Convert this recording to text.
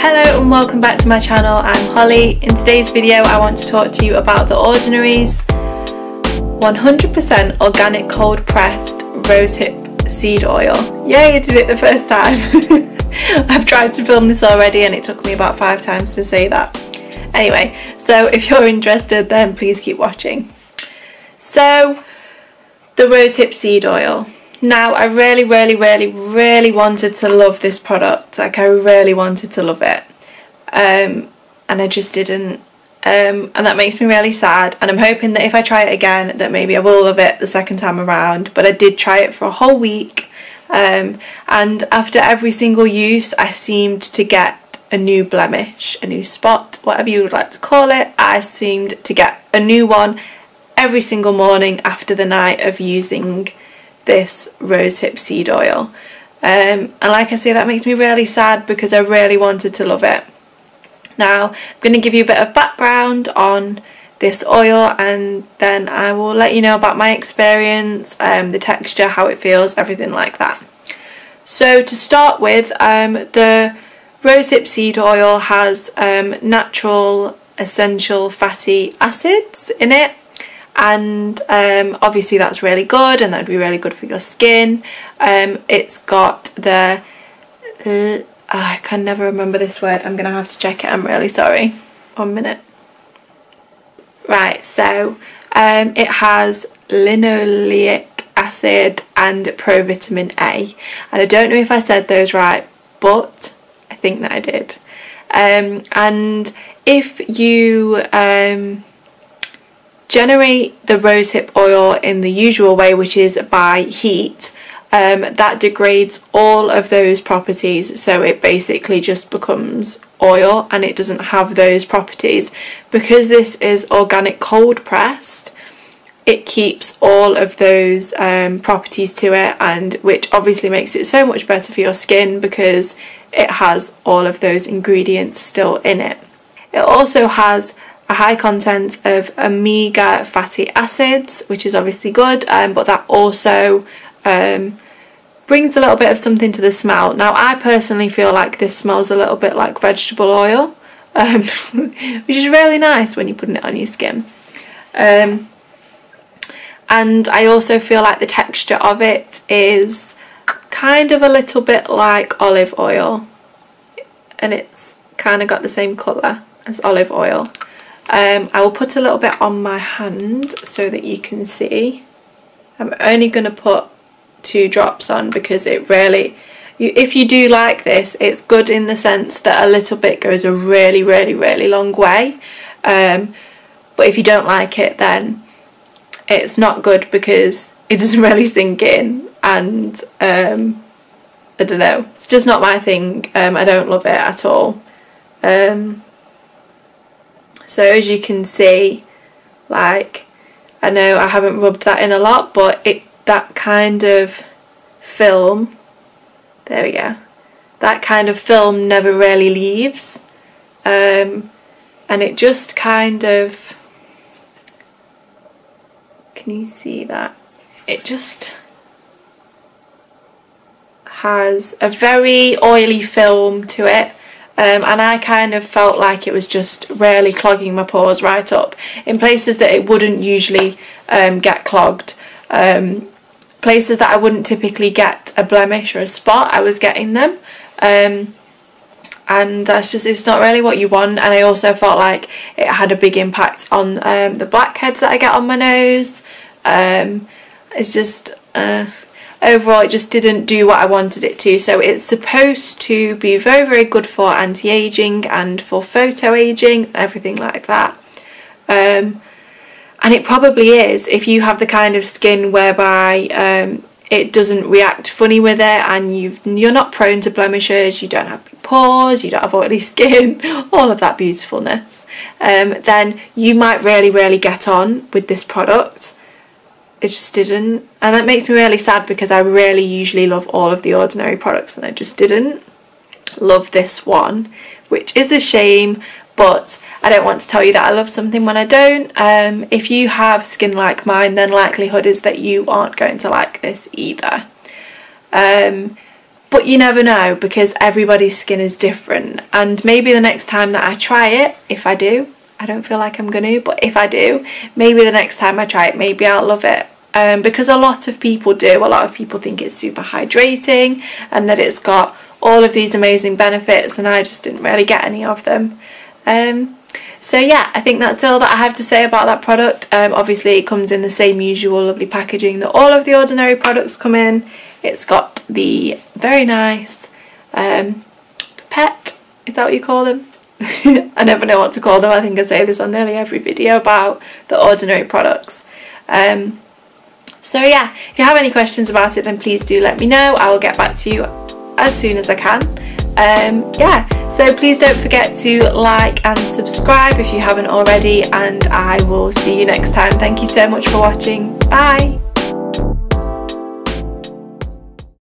Hello and welcome back to my channel, I'm Hollie. In today's video I want to talk to you about the Ordinary's 100% organic cold pressed rosehip seed oil. Yay, I did it the first time. I've tried to film this already and it took me about five times to say that. Anyway, so if you're interested then please keep watching. So, the rosehip seed oil. Now, I really, really, really, really wanted to love this product. Like, I really wanted to love it. Um, and I just didn't. Um, and that makes me really sad. And I'm hoping that if I try it again, that maybe I will love it the second time around. But I did try it for a whole week. Um, and after every single use, I seemed to get a new blemish, a new spot, whatever you would like to call it. I seemed to get a new one every single morning after the night of using this rosehip seed oil. Um, and like I say, that makes me really sad because I really wanted to love it. Now, I'm going to give you a bit of background on this oil and then I will let you know about my experience, um, the texture, how it feels, everything like that. So to start with, um, the rosehip seed oil has um, natural essential fatty acids in it and um, obviously that's really good and that would be really good for your skin. Um, it's got the, uh, I can never remember this word, I'm going to have to check it, I'm really sorry. One minute. Right, so um, it has linoleic acid and provitamin A and I don't know if I said those right but I think that I did. Um, and if you um, generate the rosehip oil in the usual way, which is by heat, um, that degrades all of those properties. So it basically just becomes oil and it doesn't have those properties. Because this is organic cold pressed, it keeps all of those um, properties to it and which obviously makes it so much better for your skin because it has all of those ingredients still in it. It also has a high content of omega fatty acids, which is obviously good, um, but that also um, brings a little bit of something to the smell. Now, I personally feel like this smells a little bit like vegetable oil, um, which is really nice when you're putting it on your skin. Um, and I also feel like the texture of it is kind of a little bit like olive oil, and it's kind of got the same colour as olive oil. Um, I will put a little bit on my hand so that you can see. I'm only going to put two drops on because it really, you, if you do like this, it's good in the sense that a little bit goes a really, really, really long way. Um, but if you don't like it, then it's not good because it doesn't really sink in and um, I don't know, it's just not my thing. Um, I don't love it at all. Um, so as you can see like I know I haven't rubbed that in a lot but it that kind of film there we go. That kind of film never really leaves um, and it just kind of can you see that? It just has a very oily film to it um, and I kind of felt like it was just really clogging my pores right up in places that it wouldn't usually um, get clogged. Um, places that I wouldn't typically get a blemish or a spot, I was getting them. Um, and that's just, it's not really what you want. And I also felt like it had a big impact on um, the blackheads that I get on my nose. Um, it's just, uh, overall it just didn't do what I wanted it to. So it's supposed to be very very good for anti-aging and for photo aging everything like that. Um, and it probably is if you have the kind of skin whereby um, it doesn't react funny with it and you've, you're not prone to blemishes, you don't have pores, you don't have oily skin, all of that beautifulness, um, then you might really, really get on with this product it just didn't. And that makes me really sad because I really usually love all of the ordinary products and I just didn't love this one which is a shame but I don't want to tell you that I love something when I don't. Um, if you have skin like mine then likelihood is that you aren't going to like this either. Um, but you never know because everybody's skin is different. And maybe the next time that I try it, if I do, I don't feel like I'm gonna, but if I do, maybe the next time I try it, maybe I'll love it. Um, because a lot of people do, a lot of people think it's super hydrating and that it's got all of these amazing benefits and I just didn't really get any of them. Um, so yeah, I think that's all that I have to say about that product. Um, obviously it comes in the same usual lovely packaging that all of the Ordinary products come in. It's got the very nice um, pet, is that what you call them? I never know what to call them. I think I say this on nearly every video about the Ordinary products. Um, so yeah, if you have any questions about it then please do let me know. I will get back to you as soon as I can. Um, yeah, so please don't forget to like and subscribe if you haven't already and I will see you next time. Thank you so much for watching. Bye!